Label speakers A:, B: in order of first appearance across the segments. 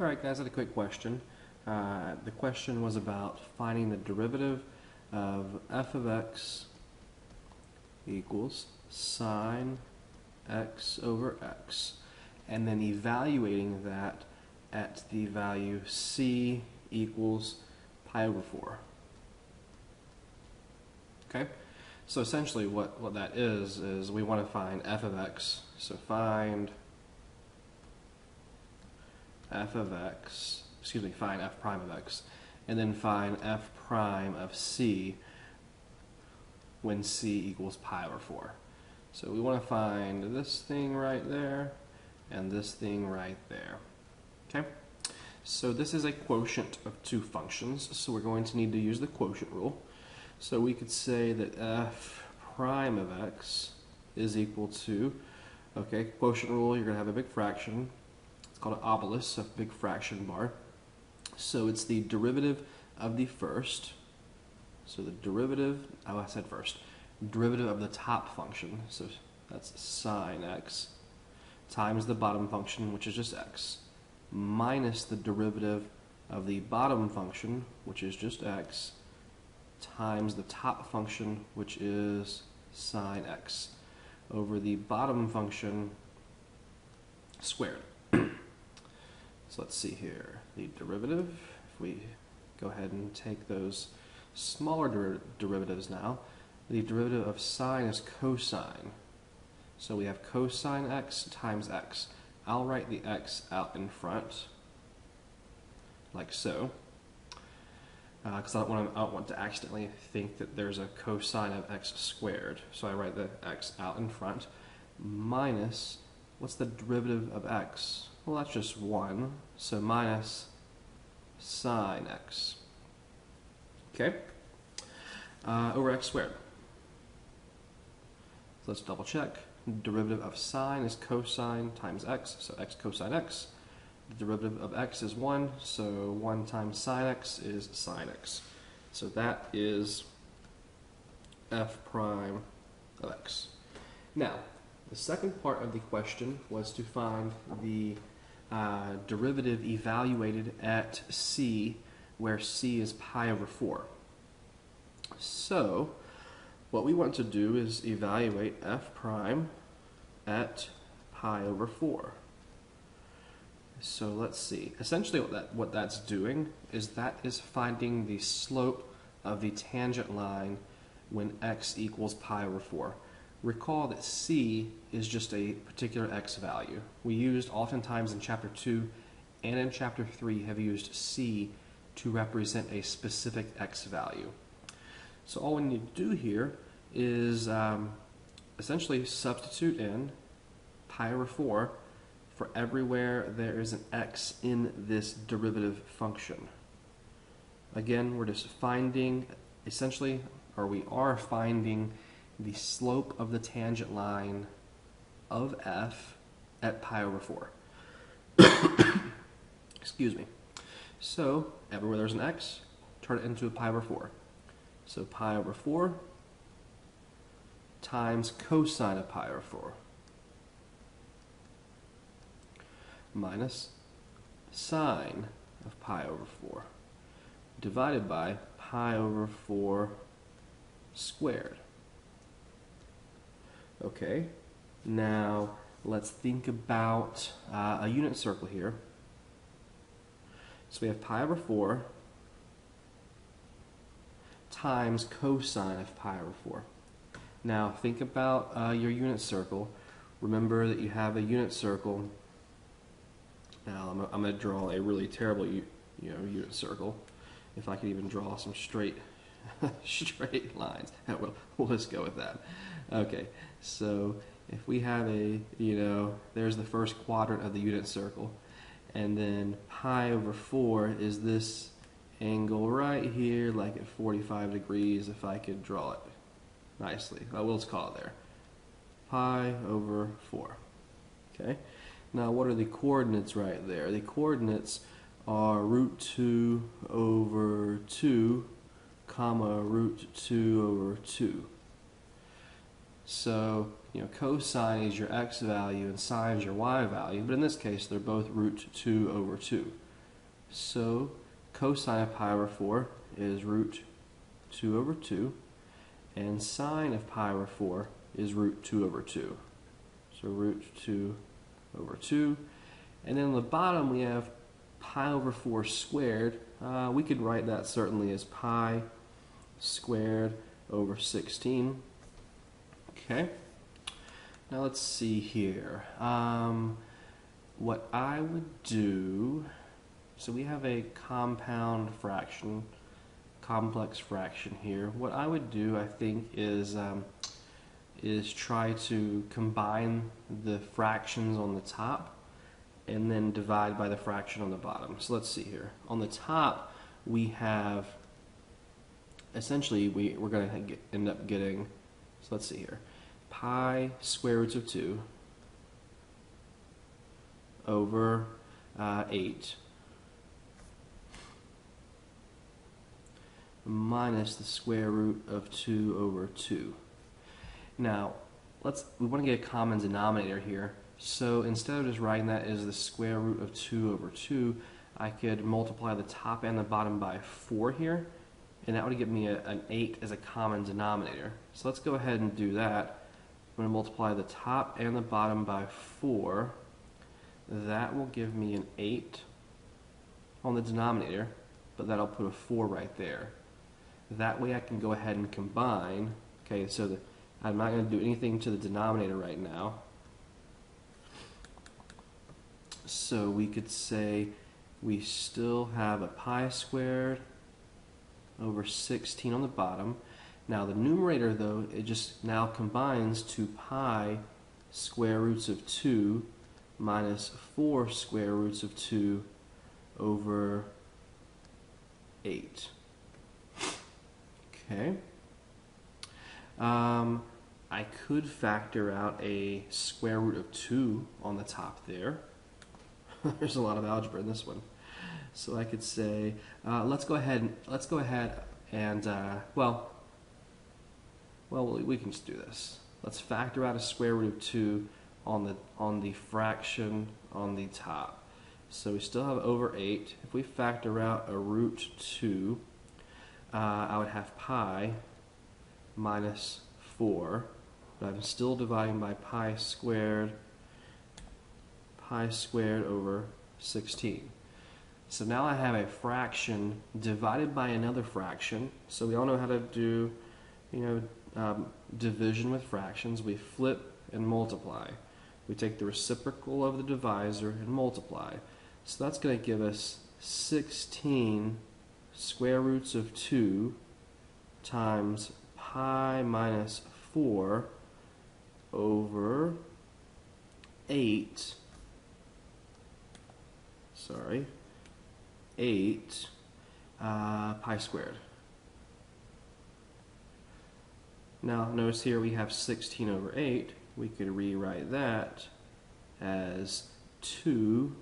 A: All right, guys, I had a quick question. Uh, the question was about finding the derivative of f of x equals sine x over x, and then evaluating that at the value c equals pi over 4. Okay? So essentially what, what that is, is we want to find f of x. So find f of x, excuse me, find f prime of x, and then find f prime of c when c equals pi over 4. So we want to find this thing right there and this thing right there. Okay? So this is a quotient of two functions, so we're going to need to use the quotient rule. So we could say that f prime of x is equal to, okay, quotient rule, you're going to have a big fraction. It's called an obelus, a big fraction bar. So it's the derivative of the first. So the derivative, oh, I said first. Derivative of the top function, so that's sine x, times the bottom function, which is just x, minus the derivative of the bottom function, which is just x, times the top function, which is sine x, over the bottom function squared. Let's see here. The derivative, if we go ahead and take those smaller der derivatives now, the derivative of sine is cosine. So we have cosine x times x. I'll write the x out in front, like so because uh, I, I don't want to accidentally think that there's a cosine of x squared. So I write the x out in front minus, what's the derivative of x? Well, that's just 1. So minus sine x. Okay? Uh, over x squared. So let's double check. Derivative of sine is cosine times x, so x cosine x. The derivative of x is 1, so 1 times sine x is sine x. So that is f prime of x. Now, the second part of the question was to find the uh, derivative evaluated at c, where c is pi over 4. So, what we want to do is evaluate f prime at pi over 4. So let's see. Essentially what, that, what that's doing is that is finding the slope of the tangent line when x equals pi over 4. Recall that c is just a particular x value. We used oftentimes in chapter 2 and in chapter 3 have used c to represent a specific x value. So all we need to do here is um, essentially substitute in pi over 4 for everywhere there is an x in this derivative function. Again, we're just finding, essentially, or we are finding the slope of the tangent line of f at pi over 4. Excuse me. So, everywhere there's an x, turn it into a pi over 4. So pi over 4 times cosine of pi over 4. minus sine of pi over 4 divided by pi over 4 squared. Okay, now let's think about uh, a unit circle here. So we have pi over 4 times cosine of pi over 4. Now think about uh, your unit circle. Remember that you have a unit circle now I'm, I'm going to draw a really terrible you know unit circle. If I could even draw some straight straight lines, we'll, we'll just go with that. Okay, so if we have a, you know, there's the first quadrant of the unit circle, and then pi over 4 is this angle right here, like at 45 degrees, if I could draw it nicely. I will just call it there. Pi over 4. Okay. Now what are the coordinates right there? The coordinates are root 2 over 2 comma root 2 over 2. So, you know, cosine is your x value and sine is your y value, but in this case they're both root 2 over 2. So cosine of pi over 4 is root 2 over 2, and sine of pi over 4 is root 2 over 2. So root 2 over 2. And then on the bottom we have pi over 4 squared. Uh, we could write that certainly as pi squared over 16. Okay. Now let's see here. Um, what I would do, so we have a compound fraction, complex fraction here. What I would do, I think, is um, is try to combine the fractions on the top and then divide by the fraction on the bottom. So let's see here. On the top, we have essentially we, we're going to end up getting, so let's see here, pi square roots of 2 over uh, 8 minus the square root of 2 over 2. Now, let's we want to get a common denominator here. So instead of just writing that as the square root of 2 over 2, I could multiply the top and the bottom by 4 here, and that would give me a, an 8 as a common denominator. So let's go ahead and do that. I'm going to multiply the top and the bottom by 4. That will give me an 8 on the denominator, but that'll put a 4 right there. That way I can go ahead and combine. Okay, so the, I'm not going to do anything to the denominator right now. So we could say we still have a pi squared over 16 on the bottom. Now the numerator though, it just now combines to pi square roots of 2 minus 4 square roots of 2 over 8. Okay. Um, I could factor out a square root of 2 on the top there. There's a lot of algebra in this one. So I could say, uh, let's go ahead and let's go ahead and uh, well, well we can just do this. Let's factor out a square root of two on the on the fraction on the top. So we still have over eight. If we factor out a root two, uh, I would have pi minus four, but I'm still dividing by pi squared pi squared over 16. So now I have a fraction divided by another fraction. So we all know how to do, you know, um, division with fractions. We flip and multiply. We take the reciprocal of the divisor and multiply. So that's going to give us 16 square roots of 2 times pi minus 4 over 8 sorry, 8 uh, pi squared. Now notice here we have 16 over 8. We could rewrite that as 2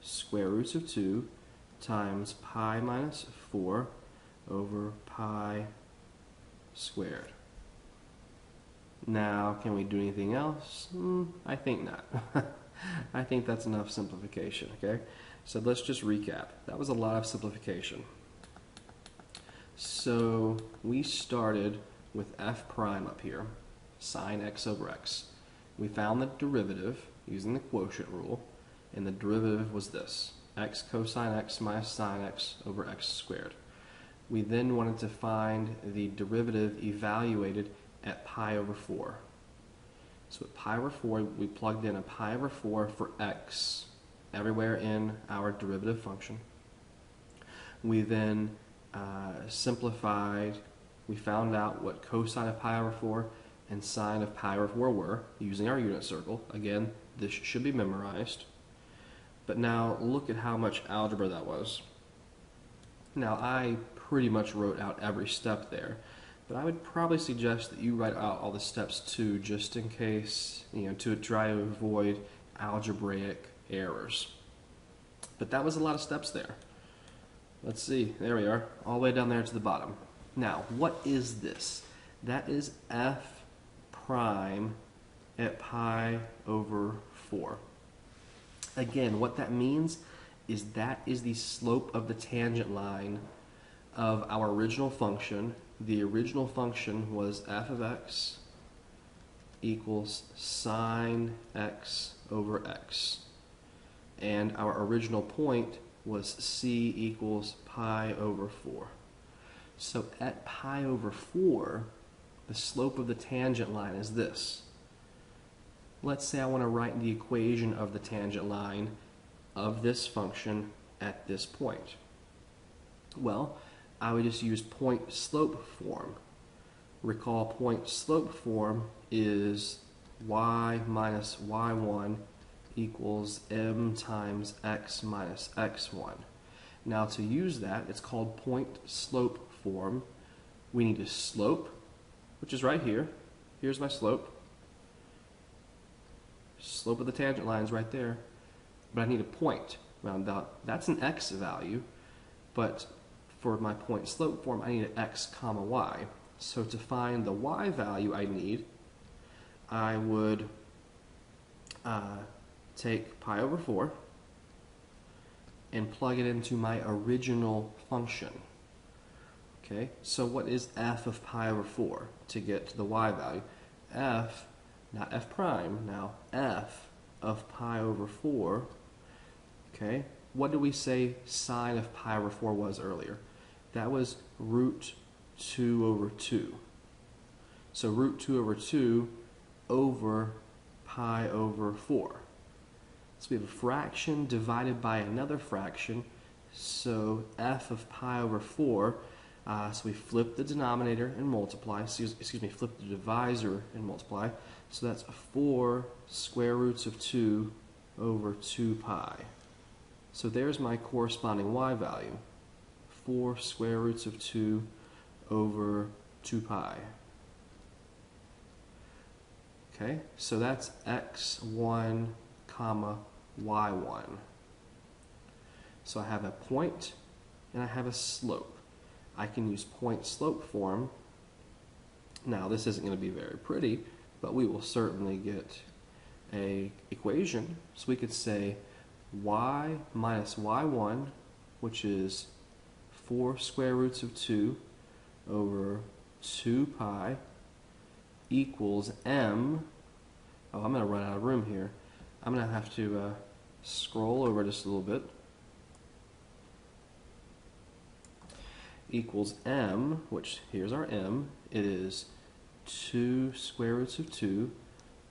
A: square roots of 2 times pi minus 4 over pi squared. Now, can we do anything else? Mm, I think not. I think that's enough simplification, okay? So let's just recap. That was a lot of simplification. So we started with f prime up here, sine x over x. We found the derivative using the quotient rule, and the derivative was this, x cosine x minus sine x over x squared. We then wanted to find the derivative evaluated at pi over 4. So at pi over 4, we plugged in a pi over 4 for x everywhere in our derivative function. We then uh, simplified, we found out what cosine of pi over 4 and sine of pi over 4 were using our unit circle. Again, this should be memorized. But now look at how much algebra that was. Now I pretty much wrote out every step there. But I would probably suggest that you write out all the steps too, just in case, you know, to try to avoid algebraic errors. But that was a lot of steps there. Let's see, there we are, all the way down there to the bottom. Now, what is this? That is f prime at pi over 4. Again, what that means is that is the slope of the tangent line of our original function. The original function was f of x equals sine x over x. And our original point was c equals pi over 4. So at pi over 4, the slope of the tangent line is this. Let's say I want to write the equation of the tangent line of this function at this point. Well, I would just use point slope form. Recall point slope form is y minus y1 equals m times x minus x1. Now to use that, it's called point slope form. We need a slope, which is right here. Here's my slope. Slope of the tangent line is right there. But I need a point. Now that's an x value, but for my point slope form, I need an x comma y. So to find the y value I need, I would uh, take pi over 4 and plug it into my original function. Okay, so what is f of pi over 4 to get to the y value? f, not f prime, now f of pi over 4, okay, what did we say sine of pi over 4 was earlier? That was root 2 over 2. So root 2 over 2 over pi over 4. So we have a fraction divided by another fraction. So f of pi over 4. Uh, so we flip the denominator and multiply. Excuse, excuse me, flip the divisor and multiply. So that's 4 square roots of 2 over 2 pi. So there's my corresponding y value. 4 square roots of 2 over 2 pi. Okay, so that's x1 comma y1. So I have a point and I have a slope. I can use point slope form. Now this isn't going to be very pretty, but we will certainly get a equation. So we could say y minus y1, which is 4 square roots of 2 over 2 pi equals m. Oh, I'm going to run out of room here. I'm going to have to uh, scroll over just a little bit. Equals m, which here's our m. It is 2 square roots of 2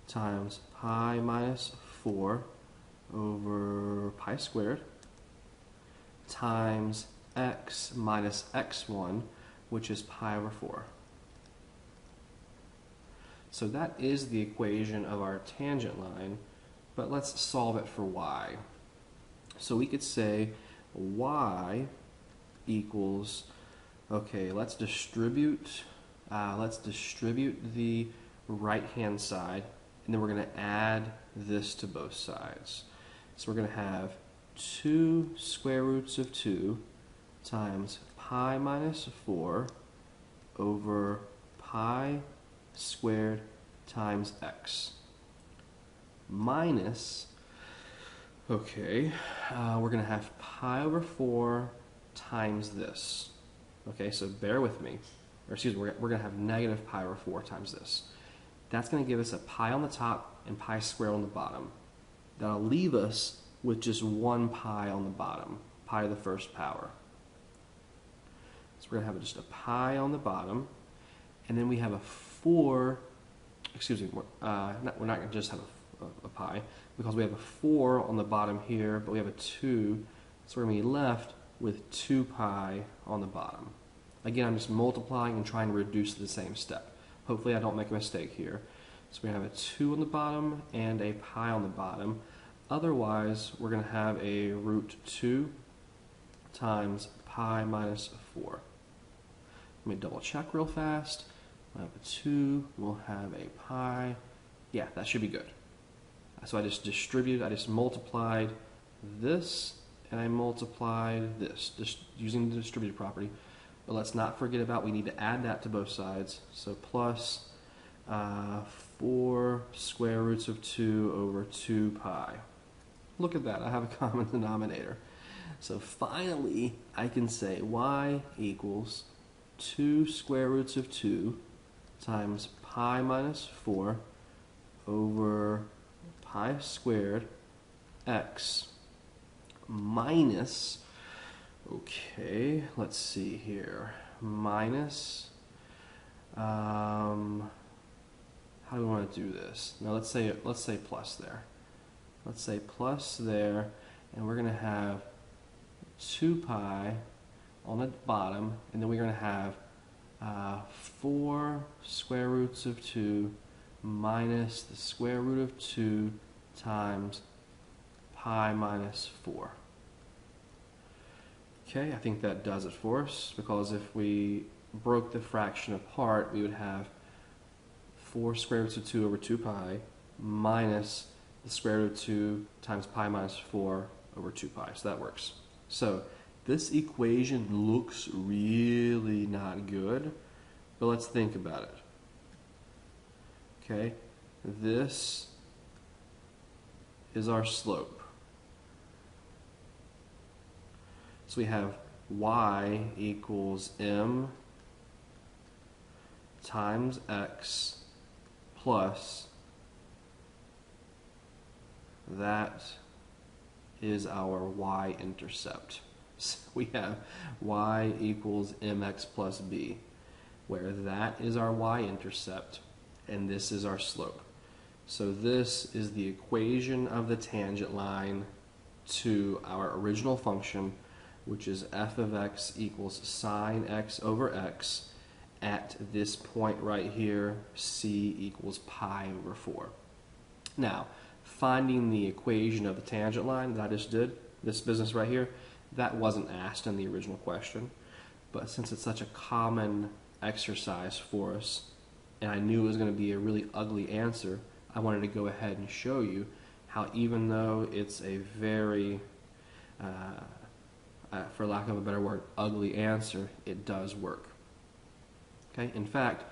A: times pi minus 4 over pi squared times x minus x1, which is pi over 4. So that is the equation of our tangent line, but let's solve it for y. So we could say y equals, okay, let's distribute, uh, let's distribute the right-hand side, and then we're going to add this to both sides. So we're going to have 2 square roots of 2 times pi minus 4 over pi squared times x minus, okay, uh, we're going to have pi over 4 times this. Okay, so bear with me. Or excuse me, we're, we're going to have negative pi over 4 times this. That's going to give us a pi on the top and pi squared on the bottom. That'll leave us with just one pi on the bottom, pi to the first power. So we're going to have just a pi on the bottom, and then we have a 4, excuse me, uh, not, we're not going to just have a, a, a, pi, because we have a 4 on the bottom here, but we have a 2, so we're going to be left with 2 pi on the bottom. Again, I'm just multiplying and trying to reduce the same step. Hopefully I don't make a mistake here. So we have a 2 on the bottom and a pi on the bottom. Otherwise, we're going to have a root 2 times pi minus 4. Let me double check real fast. We'll have a 2, we'll have a pi. Yeah, that should be good. So I just distributed, I just multiplied this, and I multiplied this, just using the distributive property. But let's not forget about, we need to add that to both sides. So plus uh, 4 square roots of 2 over 2 pi. Look at that, I have a common denominator. So finally, I can say y equals 2 square roots of 2 times pi minus 4 over pi squared x minus, okay, let's see here, minus, um, how do we want to do this? Now let's say, let's say plus there. Let's say plus there, and we're going to have 2 pi on the bottom, and then we're going to have uh, 4 square roots of 2 minus the square root of 2 times pi minus 4. Okay, I think that does it for us because if we broke the fraction apart, we would have 4 square roots of 2 over 2 pi minus the square root of 2 times pi minus 4 over 2 pi. So that works. So this equation looks really not good, but let's think about it. Okay, this is our slope. So we have y equals m times x plus that is our y-intercept. So we have y equals mx plus b, where that is our y-intercept and this is our slope. So this is the equation of the tangent line to our original function, which is f of x equals sine x over x at this point right here, c equals pi over 4. Now, finding the equation of the tangent line that I just did, this business right here, that wasn't asked in the original question. But since it's such a common exercise for us, and I knew it was going to be a really ugly answer, I wanted to go ahead and show you how even though it's a very, uh, uh, for lack of a better word, ugly answer, it does work. Okay, in fact,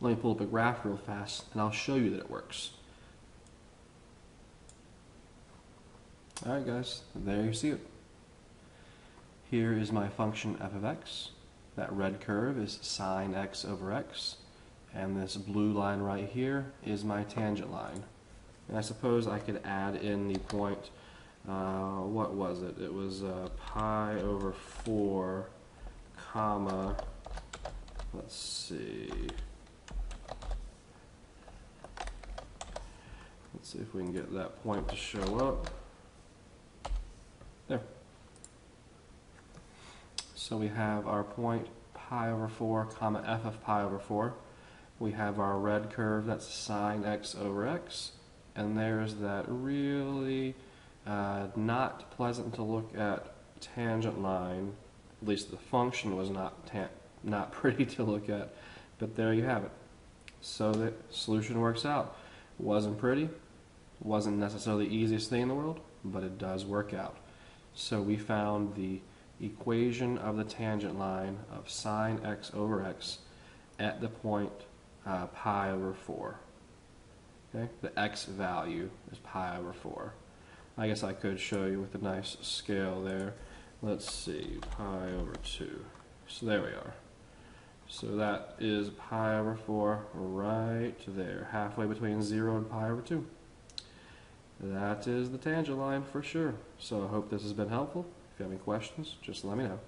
A: let me pull up a graph real fast and I'll show you that it works. Alright guys, there you see it. Here is my function f of x. That red curve is sine x over x. And this blue line right here is my tangent line. And I suppose I could add in the point, uh, what was it? It was uh, pi over 4, comma, let's see. Let's see if we can get that point to show up. There. So we have our point pi over 4 comma f of pi over 4. We have our red curve that's sine x over x. And there's that really uh, not pleasant to look at tangent line. At least the function was not not pretty to look at. But there you have it. So the solution works out. Wasn't pretty, wasn't necessarily the easiest thing in the world, but it does work out. So we found the equation of the tangent line of sine x over x at the point uh, pi over 4. Okay, the x value is pi over 4. I guess I could show you with a nice scale there. Let's see, pi over 2. So there we are. So that is pi over 4 right there, halfway between 0 and pi over 2. That is the tangent line for sure. So I hope this has been helpful. If you have any questions, just let me know.